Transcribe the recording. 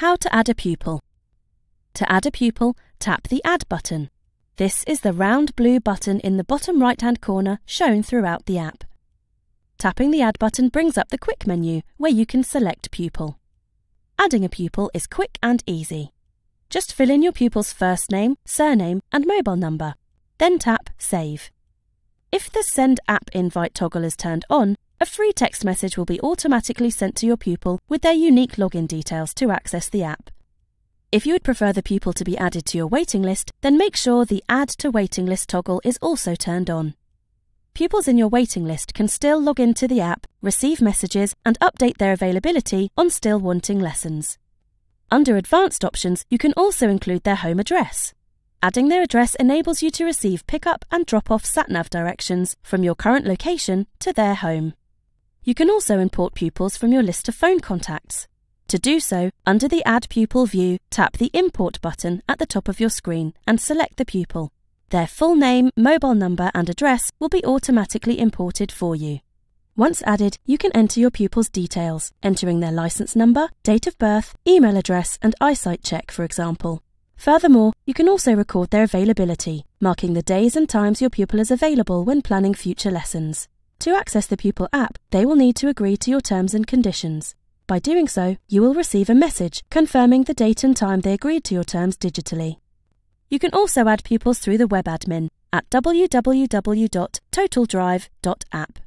How to add a pupil. To add a pupil, tap the Add button. This is the round blue button in the bottom right hand corner shown throughout the app. Tapping the Add button brings up the Quick menu where you can select pupil. Adding a pupil is quick and easy. Just fill in your pupil's first name, surname, and mobile number. Then tap Save. If the Send App Invite toggle is turned on, a free text message will be automatically sent to your pupil with their unique login details to access the app. If you would prefer the pupil to be added to your waiting list, then make sure the Add to Waiting List toggle is also turned on. Pupils in your waiting list can still log into the app, receive messages, and update their availability on still wanting lessons. Under Advanced options, you can also include their home address. Adding their address enables you to receive pick-up and drop-off sat-nav directions from your current location to their home. You can also import pupils from your list of phone contacts. To do so, under the Add Pupil view, tap the Import button at the top of your screen and select the pupil. Their full name, mobile number, and address will be automatically imported for you. Once added, you can enter your pupil's details, entering their license number, date of birth, email address, and eyesight check, for example. Furthermore, you can also record their availability, marking the days and times your pupil is available when planning future lessons. To access the Pupil app, they will need to agree to your terms and conditions. By doing so, you will receive a message confirming the date and time they agreed to your terms digitally. You can also add pupils through the web admin at www.totaldrive.app.